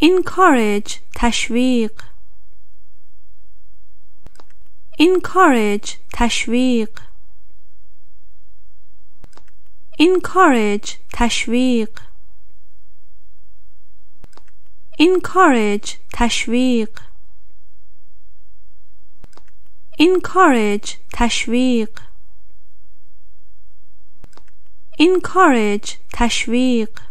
encourage تشویق encourage تشویق encourage تشویق encourage تشویق encourage تشویق encourage تشویق